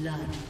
blood.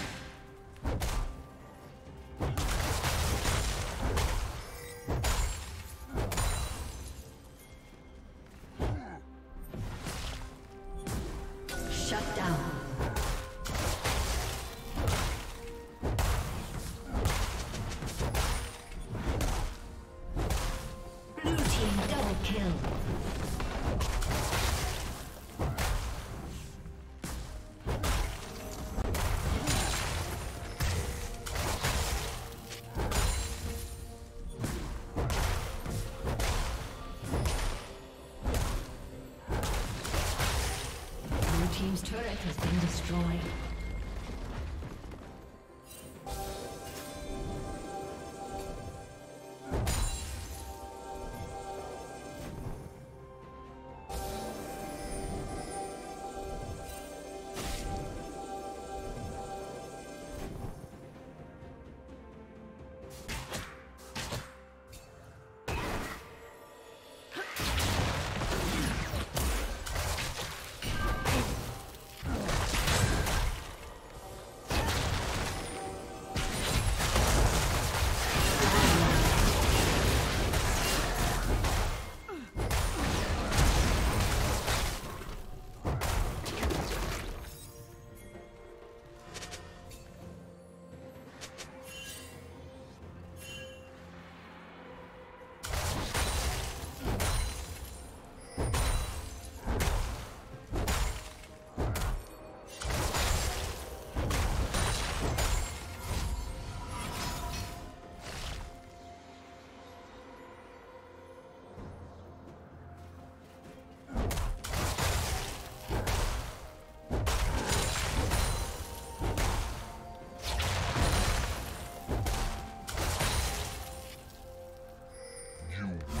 you.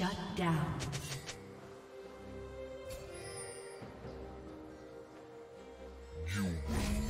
Shut down. Legendary.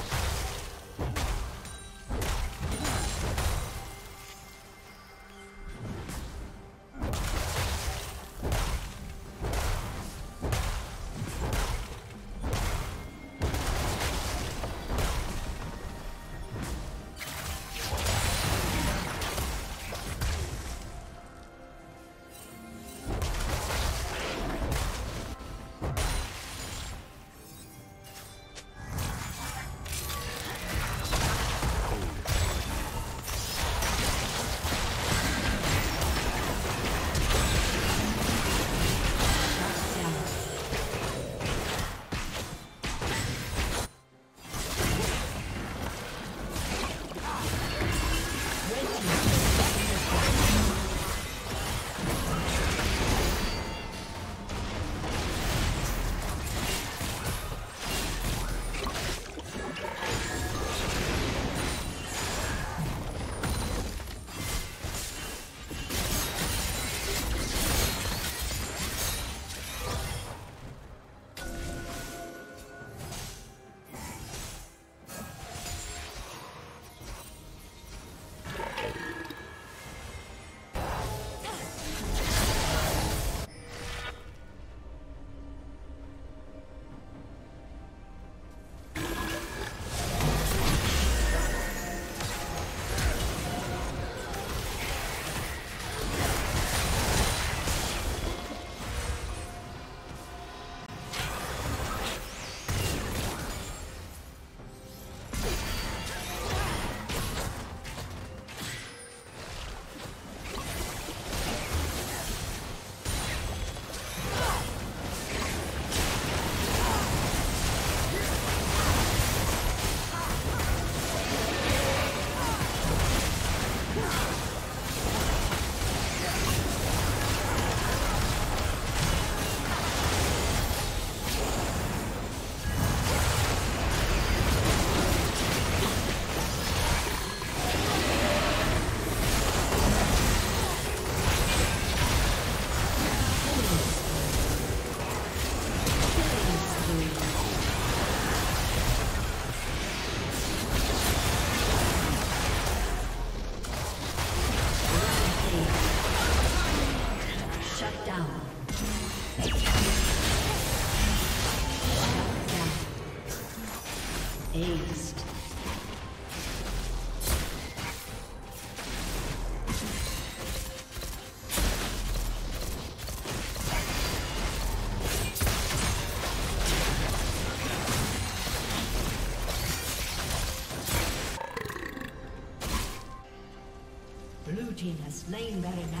Slain Baron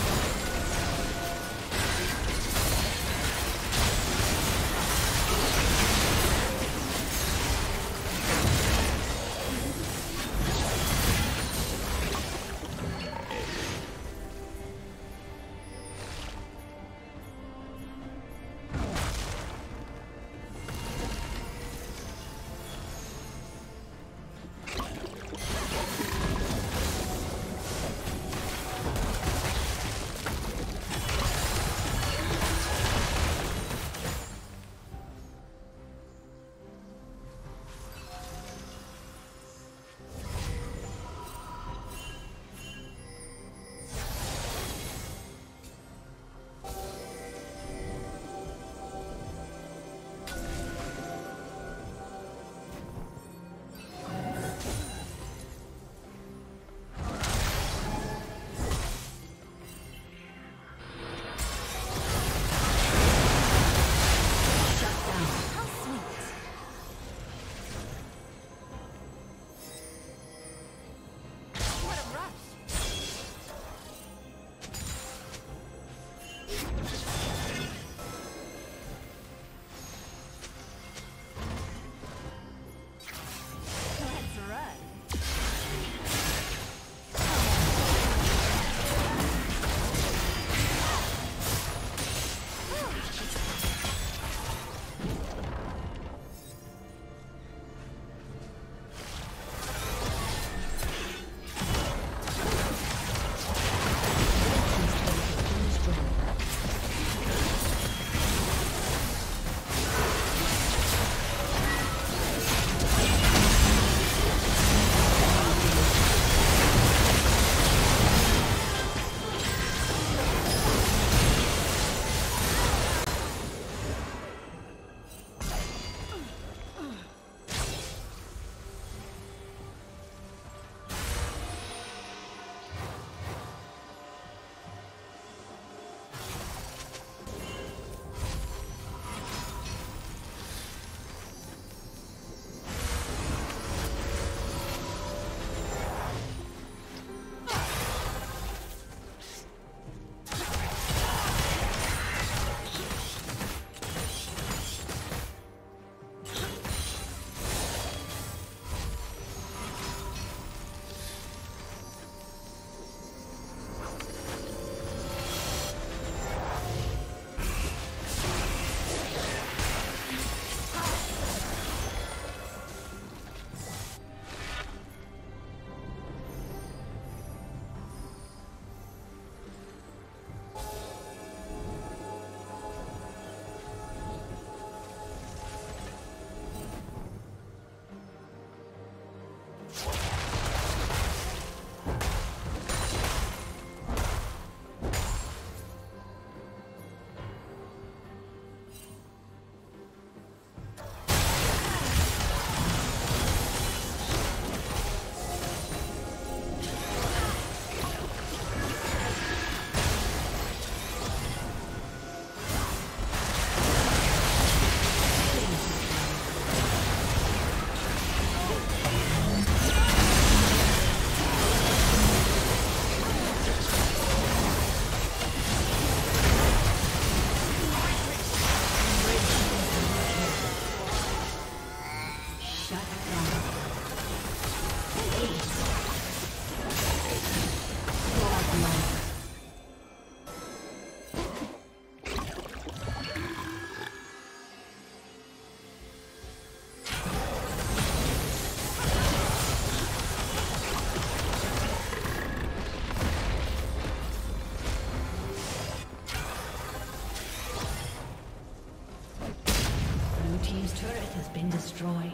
Destroyed.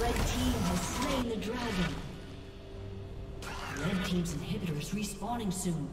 Red team has slain the dragon. Red team's inhibitor is respawning soon.